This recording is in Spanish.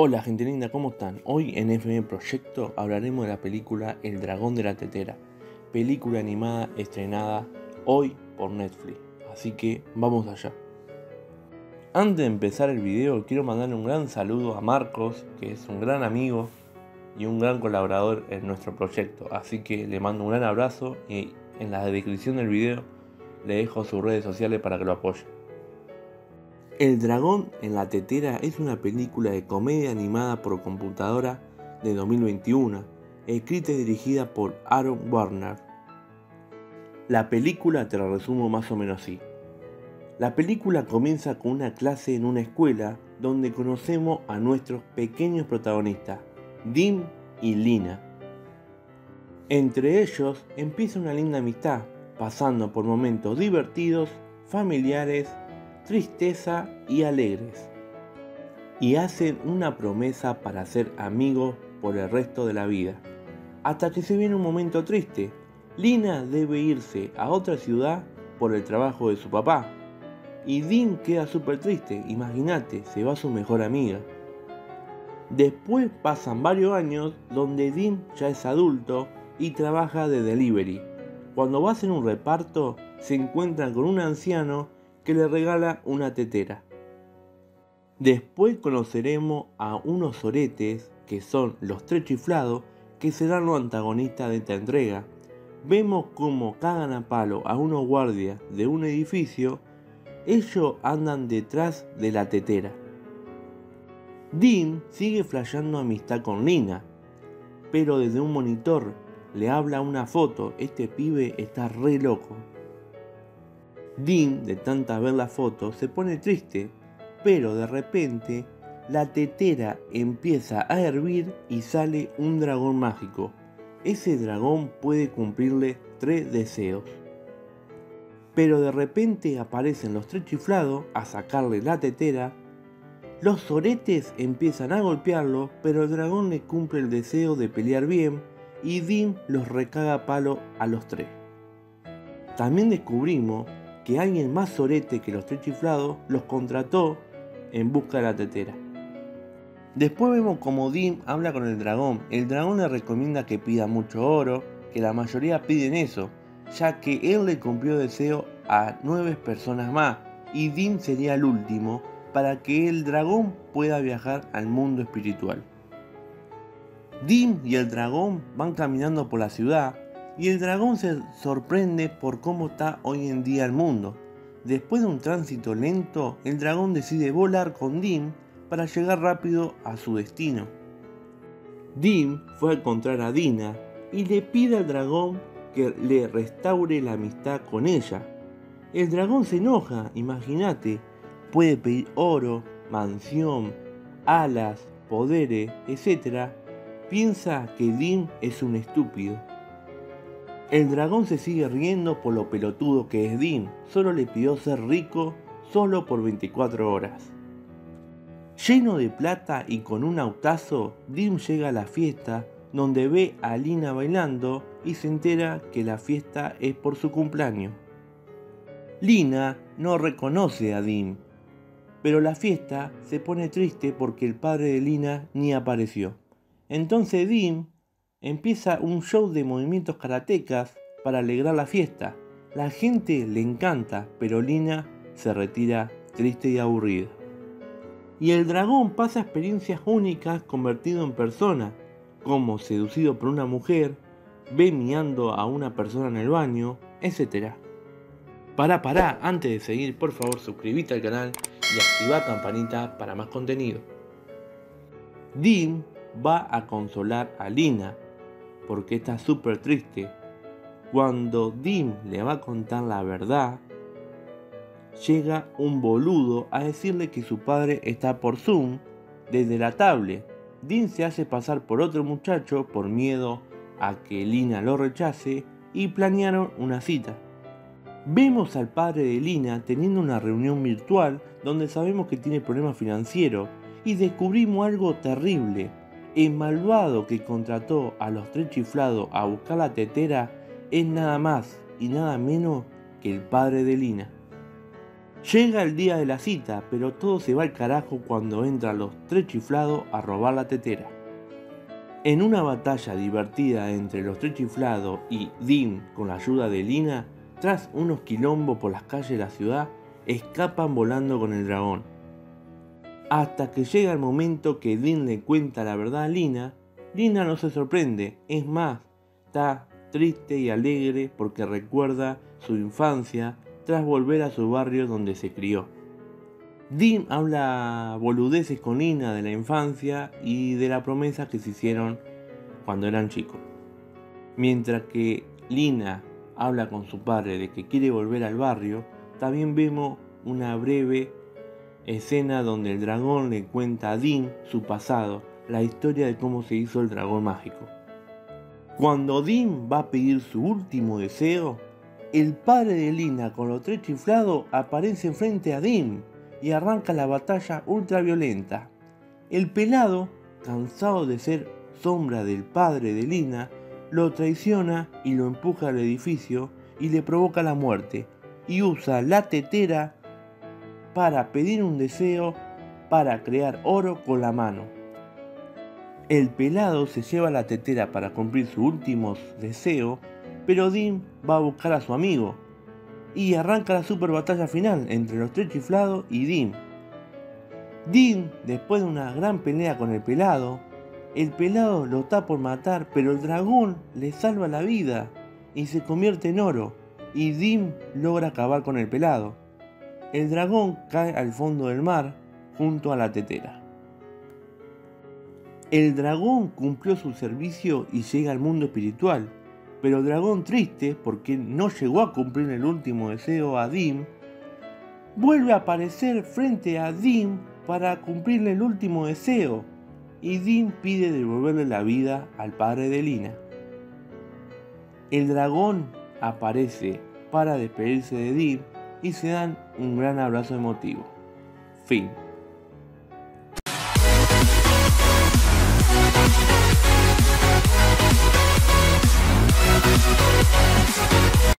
Hola gente linda, ¿cómo están? Hoy en FM Proyecto hablaremos de la película El Dragón de la Tetera, película animada estrenada hoy por Netflix, así que vamos allá. Antes de empezar el video quiero mandarle un gran saludo a Marcos, que es un gran amigo y un gran colaborador en nuestro proyecto, así que le mando un gran abrazo y en la descripción del video le dejo sus redes sociales para que lo apoyen. El dragón en la tetera es una película de comedia animada por computadora de 2021, escrita y dirigida por Aaron Warner. La película te la resumo más o menos así. La película comienza con una clase en una escuela donde conocemos a nuestros pequeños protagonistas, Dim y Lina. Entre ellos empieza una linda amistad, pasando por momentos divertidos, familiares tristeza y alegres. Y hacen una promesa para ser amigos por el resto de la vida. Hasta que se viene un momento triste. Lina debe irse a otra ciudad por el trabajo de su papá. Y Dean queda súper triste, imagínate, se va su mejor amiga. Después pasan varios años donde Dean ya es adulto y trabaja de delivery. Cuando va a hacer un reparto, se encuentran con un anciano que le regala una tetera. Después conoceremos a unos oretes, que son los tres chiflados, que serán los antagonistas de esta entrega. Vemos cómo cagan a palo a unos guardias de un edificio, ellos andan detrás de la tetera. Dean sigue flasheando amistad con Lina, pero desde un monitor le habla una foto, este pibe está re loco. Dean, de tanta ver la foto, se pone triste, pero de repente la tetera empieza a hervir y sale un dragón mágico. Ese dragón puede cumplirle tres deseos. Pero de repente aparecen los tres chiflados a sacarle la tetera. Los soretes empiezan a golpearlo, pero el dragón le cumple el deseo de pelear bien y Dean los recaga a palo a los tres. También descubrimos que alguien más sorete que los tres chiflados los contrató en busca de la tetera. Después vemos como Dim habla con el dragón. El dragón le recomienda que pida mucho oro, que la mayoría piden eso, ya que él le cumplió deseo a nueve personas más y Dim sería el último para que el dragón pueda viajar al mundo espiritual. Dim y el dragón van caminando por la ciudad y el dragón se sorprende por cómo está hoy en día el mundo. Después de un tránsito lento, el dragón decide volar con Dim para llegar rápido a su destino. Dim fue a encontrar a Dina y le pide al dragón que le restaure la amistad con ella. El dragón se enoja, imagínate, puede pedir oro, mansión, alas, poderes, etc. Piensa que Dim es un estúpido el dragón se sigue riendo por lo pelotudo que es Dean, solo le pidió ser rico solo por 24 horas. Lleno de plata y con un autazo, Dean llega a la fiesta donde ve a Lina bailando y se entera que la fiesta es por su cumpleaños. Lina no reconoce a Dean, pero la fiesta se pone triste porque el padre de Lina ni apareció. Entonces Dean empieza un show de movimientos karatecas para alegrar la fiesta. La gente le encanta, pero Lina se retira triste y aburrida. Y el dragón pasa experiencias únicas convertido en persona, como seducido por una mujer, ve miando a una persona en el baño, etc. Para, para, antes de seguir, por favor suscríbete al canal y activa campanita para más contenido. Dim va a consolar a Lina, porque está súper triste. Cuando Dim le va a contar la verdad, llega un boludo a decirle que su padre está por Zoom desde la tablet. Dim se hace pasar por otro muchacho por miedo a que Lina lo rechace y planearon una cita. Vemos al padre de Lina teniendo una reunión virtual donde sabemos que tiene problemas financieros y descubrimos algo terrible. El malvado que contrató a los tres chiflados a buscar la tetera es nada más y nada menos que el padre de Lina. Llega el día de la cita, pero todo se va al carajo cuando entran los tres chiflados a robar la tetera. En una batalla divertida entre los tres chiflados y Dean con la ayuda de Lina, tras unos quilombos por las calles de la ciudad, escapan volando con el dragón. Hasta que llega el momento que Dean le cuenta la verdad a Lina, Lina no se sorprende, es más, está triste y alegre porque recuerda su infancia tras volver a su barrio donde se crió. Dean habla boludeces con Lina de la infancia y de la promesa que se hicieron cuando eran chicos. Mientras que Lina habla con su padre de que quiere volver al barrio, también vemos una breve escena donde el dragón le cuenta a Dean su pasado, la historia de cómo se hizo el dragón mágico. Cuando Dean va a pedir su último deseo, el padre de Lina con los tres chiflados aparece frente a Dean y arranca la batalla ultra violenta. El pelado, cansado de ser sombra del padre de Lina, lo traiciona y lo empuja al edificio y le provoca la muerte y usa la tetera para pedir un deseo para crear oro con la mano. El pelado se lleva la tetera para cumplir su último deseo, pero Dean va a buscar a su amigo y arranca la super batalla final entre los tres chiflados y Dean. Dean, después de una gran pelea con el pelado, el pelado lo está por matar, pero el dragón le salva la vida y se convierte en oro, y Dean logra acabar con el pelado. El dragón cae al fondo del mar junto a la tetera. El dragón cumplió su servicio y llega al mundo espiritual, pero el dragón triste, porque no llegó a cumplir el último deseo a Dim, vuelve a aparecer frente a Dim para cumplirle el último deseo, y Dim pide devolverle la vida al padre de Lina. El dragón aparece para despedirse de Dim y se dan un gran abrazo emotivo. Fin.